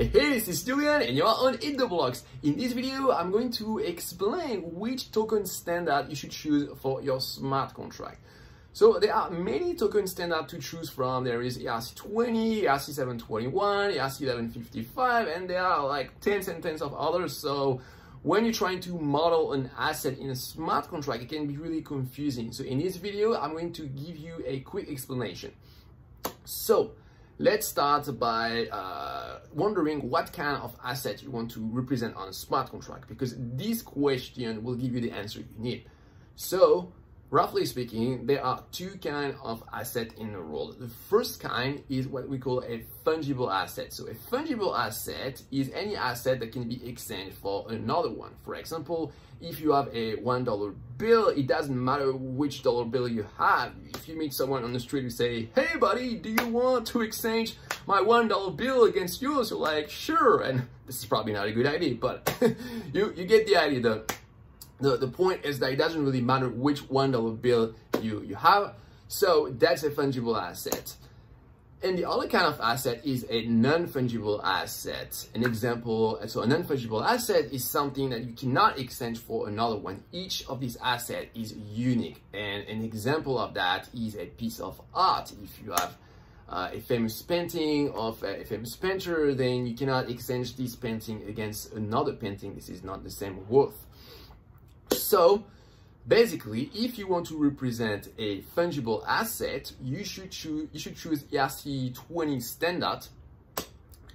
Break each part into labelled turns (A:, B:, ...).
A: Hey, this is Julien and you're on Eat the Blocks. In this video, I'm going to explain which token standard you should choose for your smart contract. So there are many token standards to choose from. There is ERC20, ERC721, ERC1155, and there are like tens and tens of others. So when you're trying to model an asset in a smart contract, it can be really confusing. So in this video, I'm going to give you a quick explanation. So let's start by uh, wondering what kind of asset you want to represent on a smart contract because this question will give you the answer you need. So Roughly speaking, there are two kinds of asset in the world. The first kind is what we call a fungible asset. So a fungible asset is any asset that can be exchanged for another one. For example, if you have a $1 bill, it doesn't matter which dollar bill you have. If you meet someone on the street and say, hey buddy, do you want to exchange my $1 bill against yours? You're like, sure. And this is probably not a good idea, but you, you get the idea though the, the point is that it doesn't really matter which one dollar bill you, you have. So that's a fungible asset. And the other kind of asset is a non-fungible asset. An example, so a non-fungible asset is something that you cannot exchange for another one. Each of these assets is unique. And an example of that is a piece of art. If you have uh, a famous painting of a famous painter, then you cannot exchange this painting against another painting. This is not the same worth. So basically, if you want to represent a fungible asset, you should choose, you should choose ERC20 standard.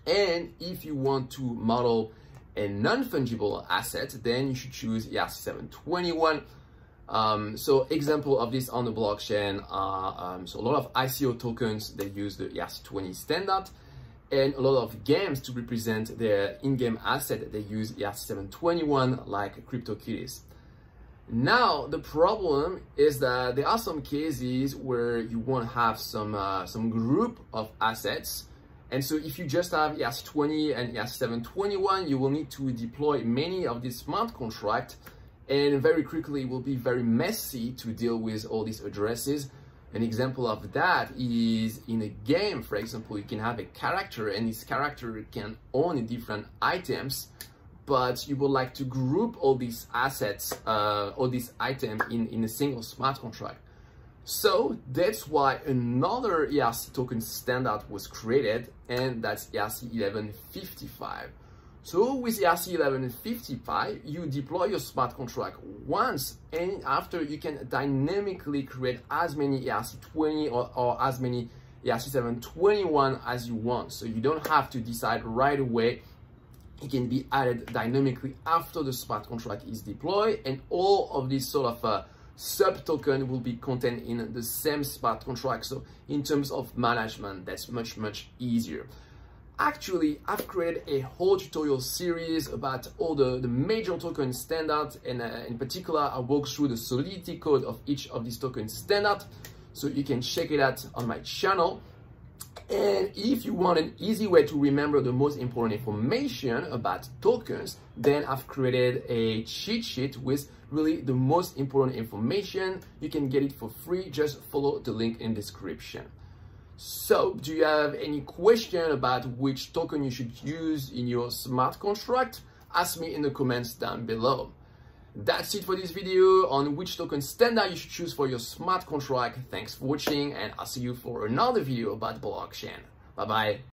A: And if you want to model a non-fungible asset, then you should choose ERC721. Um, so example of this on the blockchain are, um, so a lot of ICO tokens, they use the ERC20 standard and a lot of games to represent their in-game asset, they use ERC721 like CryptoKitties. Now, the problem is that there are some cases where you want to have some, uh, some group of assets. And so if you just have ERC20 and ERC721, you will need to deploy many of these smart contracts and very quickly it will be very messy to deal with all these addresses. An example of that is in a game, for example, you can have a character and this character can own different items but you would like to group all these assets, uh, all these items in, in a single smart contract. So that's why another ERC token standard was created, and that's ERC 1155. So with ERC 1155, you deploy your smart contract once, and after you can dynamically create as many ERC20 or, or as many ERC 721 as you want. So you don't have to decide right away it can be added dynamically after the smart contract is deployed and all of these sort of uh, sub token will be contained in the same smart contract so in terms of management that's much much easier. Actually i've created a whole tutorial series about all the, the major token standards and uh, in particular i walk through the solidity code of each of these token standards so you can check it out on my channel and if you want an easy way to remember the most important information about tokens, then I've created a cheat sheet with really the most important information. You can get it for free. Just follow the link in description. So do you have any question about which token you should use in your smart contract? Ask me in the comments down below. That's it for this video on which token standard you should choose for your smart contract. Thanks for watching and I'll see you for another video about blockchain. Bye bye.